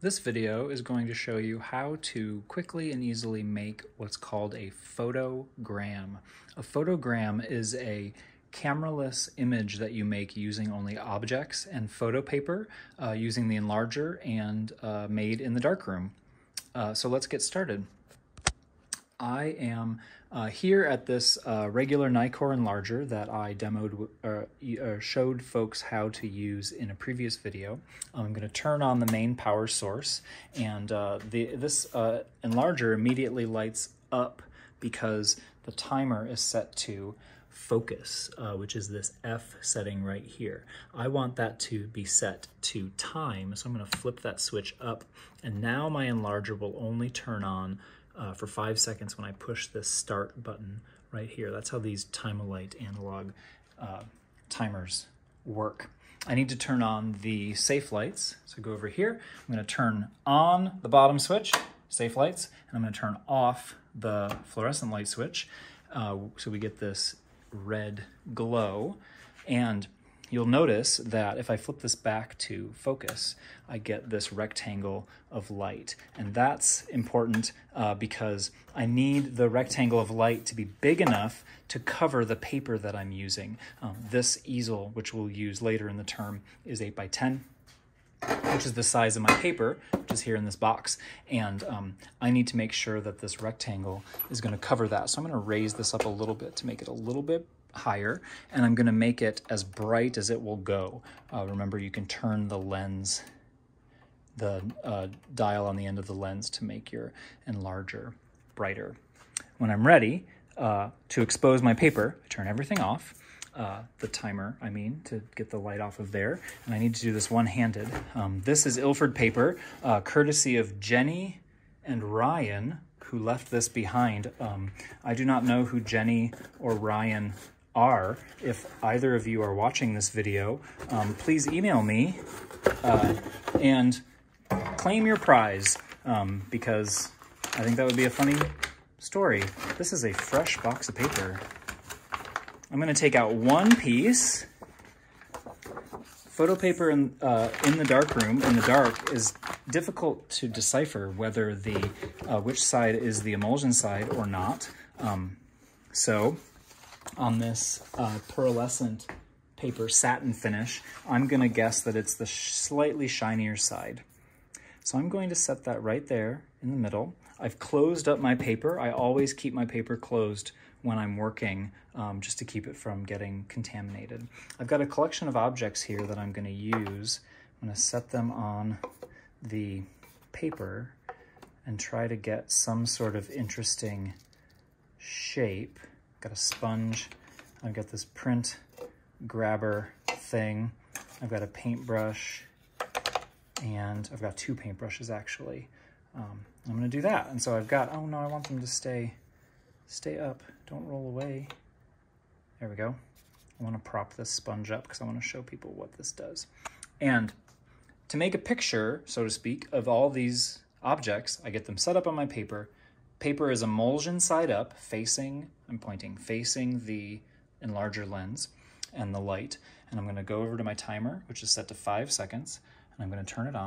This video is going to show you how to quickly and easily make what's called a photogram. A photogram is a cameraless image that you make using only objects and photo paper uh, using the enlarger and uh, made in the darkroom. Uh, so let's get started. I am uh, here at this uh, regular Nikkor enlarger that I demoed, uh, uh, showed folks how to use in a previous video. I'm going to turn on the main power source and uh, the, this uh, enlarger immediately lights up because the timer is set to focus, which is this F setting right here. I want that to be set to time, so I'm going to flip that switch up and now my enlarger will only turn on uh, for five seconds when I push this start button right here. That's how these Time-O-Lite analog uh, timers work. I need to turn on the safe lights. So go over here. I'm going to turn on the bottom switch, safe lights, and I'm going to turn off the fluorescent light switch uh, so we get this red glow. And you'll notice that if I flip this back to focus, I get this rectangle of light. And that's important uh, because I need the rectangle of light to be big enough to cover the paper that I'm using. Um, this easel, which we'll use later in the term, is 8 by 10 which is the size of my paper, which is here in this box. And um, I need to make sure that this rectangle is gonna cover that. So I'm gonna raise this up a little bit to make it a little bit higher and I'm gonna make it as bright as it will go. Uh, remember you can turn the lens, the uh, dial on the end of the lens to make your enlarger brighter. When I'm ready uh, to expose my paper, I turn everything off, uh, the timer, I mean, to get the light off of there. And I need to do this one-handed. Um, this is Ilford paper, uh, courtesy of Jenny and Ryan, who left this behind. Um, I do not know who Jenny or Ryan are, if either of you are watching this video, um, please email me uh, and claim your prize um, because I think that would be a funny story. This is a fresh box of paper. I'm going to take out one piece. Photo paper in, uh, in the dark room, in the dark, is difficult to decipher whether the uh, which side is the emulsion side or not. Um, so on this uh, pearlescent paper satin finish, I'm going to guess that it's the slightly shinier side. So I'm going to set that right there in the middle. I've closed up my paper. I always keep my paper closed when I'm working um, just to keep it from getting contaminated. I've got a collection of objects here that I'm going to use. I'm going to set them on the paper and try to get some sort of interesting shape I've got a sponge. I've got this print grabber thing. I've got a paintbrush and I've got two paintbrushes actually. Um, I'm gonna do that. And so I've got, oh no, I want them to stay, stay up. Don't roll away. There we go. I wanna prop this sponge up because I wanna show people what this does. And to make a picture, so to speak, of all these objects, I get them set up on my paper, Paper is emulsion side up, facing, I'm pointing, facing the enlarger lens and the light. And I'm gonna go over to my timer, which is set to five seconds, and I'm gonna turn it on.